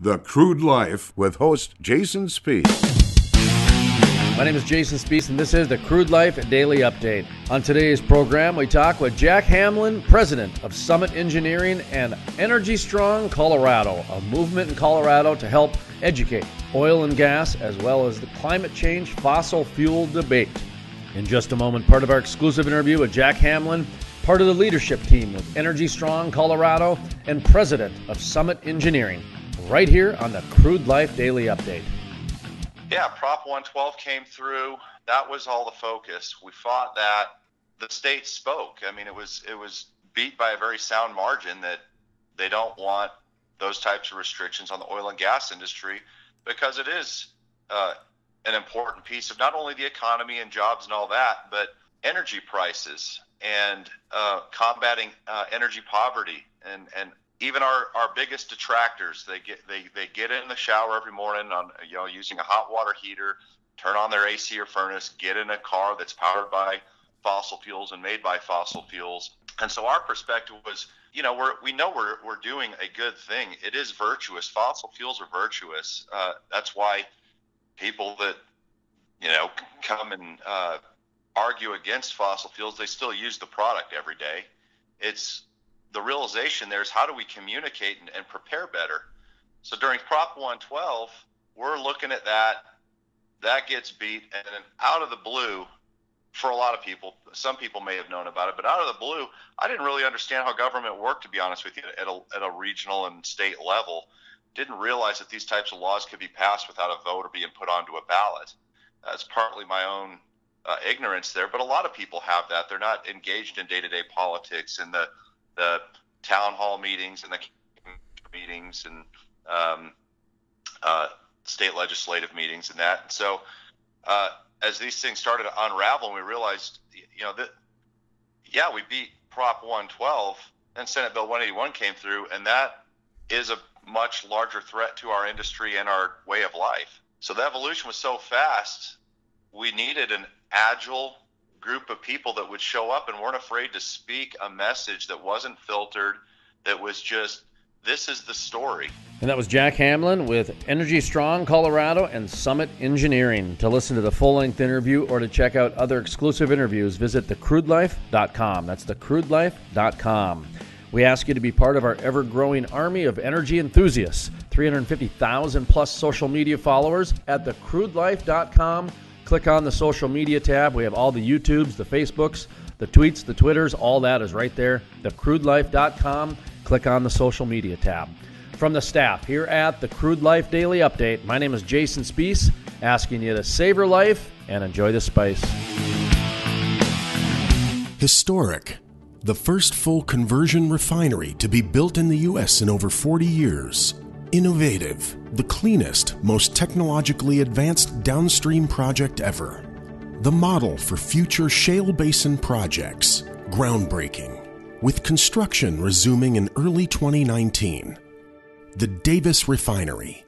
The Crude Life with host Jason Spiess. My name is Jason Spiess, and this is the Crude Life Daily Update. On today's program, we talk with Jack Hamlin, president of Summit Engineering and Energy Strong Colorado, a movement in Colorado to help educate oil and gas as well as the climate change fossil fuel debate. In just a moment, part of our exclusive interview with Jack Hamlin, part of the leadership team with Energy Strong Colorado, and president of Summit Engineering, right here on the Crude Life Daily Update. Yeah, Prop 112 came through. That was all the focus. We fought that. The state spoke. I mean, it was it was beat by a very sound margin that they don't want those types of restrictions on the oil and gas industry because it is uh, an important piece of not only the economy and jobs and all that, but energy prices and uh, combating uh, energy poverty and and even our, our biggest detractors, they get they, they get in the shower every morning on you know using a hot water heater, turn on their AC or furnace, get in a car that's powered by fossil fuels and made by fossil fuels. And so our perspective was, you know, we're we know we're we're doing a good thing. It is virtuous. Fossil fuels are virtuous. Uh, that's why people that you know come and uh, argue against fossil fuels, they still use the product every day. It's the realization there is how do we communicate and, and prepare better. So during Prop 112, we're looking at that. That gets beat, and then out of the blue, for a lot of people, some people may have known about it, but out of the blue, I didn't really understand how government worked, to be honest with you, at a, at a regional and state level. Didn't realize that these types of laws could be passed without a vote or being put onto a ballot. That's partly my own uh, ignorance there, but a lot of people have that. They're not engaged in day to day politics and the the town hall meetings and the meetings and um, uh, state legislative meetings and that. And so, uh, as these things started to unravel, we realized, you know, that yeah, we beat Prop 112, and Senate Bill 181 came through, and that is a much larger threat to our industry and our way of life. So the evolution was so fast, we needed an agile group of people that would show up and weren't afraid to speak a message that wasn't filtered, that was just, this is the story. And that was Jack Hamlin with Energy Strong Colorado and Summit Engineering. To listen to the full length interview or to check out other exclusive interviews, visit thecrudelife.com. That's thecrudelife.com. We ask you to be part of our ever growing army of energy enthusiasts. 350,000 plus social media followers at thecrudelife.com Click on the social media tab. We have all the YouTubes, the Facebooks, the tweets, the Twitters, all that is right there. TheCrudeLife.com. Click on the social media tab. From the staff here at the Crude Life Daily Update, my name is Jason Spiess, asking you to savor life and enjoy the spice. Historic. The first full conversion refinery to be built in the U.S. in over 40 years. Innovative, the cleanest, most technologically advanced downstream project ever. The model for future shale basin projects. Groundbreaking. With construction resuming in early 2019. The Davis Refinery,